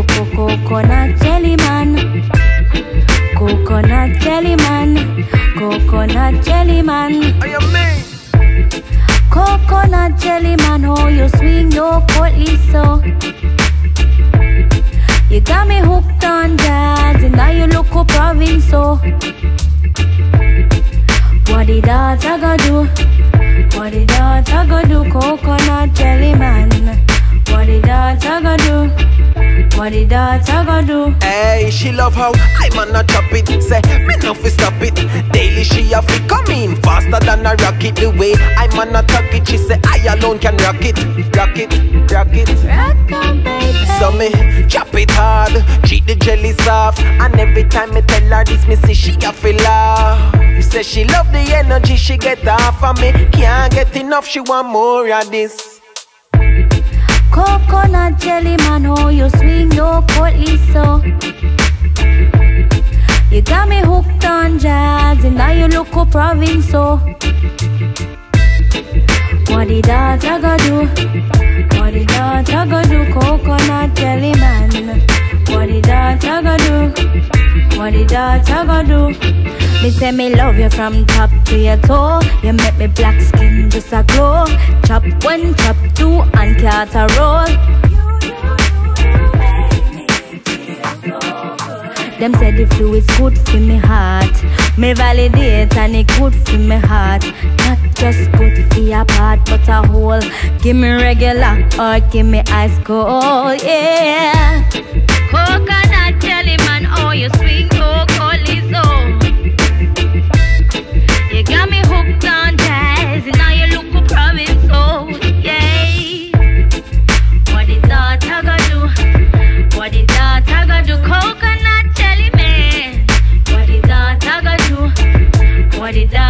Coco coconut jelly man. Coconut jelly man. Coconut jelly man. I am me. Coconut jelly man, how you swing your portly so. You got me hooked on jazz, and now you look up province so. What did that I go do? What did that I go do? Coconut jelly man. What did that I go do? What did that go do? Hey, she love how I man a chop it. Say me no fi stop it. Daily she a fi come in faster than a rocket. The way I man a talk it, she say I alone can rock it, rock it, rock it. Rock on, baby. So me chop it hard, treat the jelly soft, and every time me tell her this, me say she a feel laugh. Say she love the energy she get off of me. Can't get enough, she want more of this. Coconut jelly man, how you swing your portly so. You got me hooked on jazz, and now you look province so. What did I go do? What did I go do? Coconut jelly man. What did I go do? What that I go do? Me say me love you from top to your toe. You make me black skin just a glow. Chop one, chop two, and cut a roll. Them say the fluid's good for me heart. Me validate and it good for me heart. Not just good for your part, but a whole. Give me regular or give me ice cold, yeah. Navidad.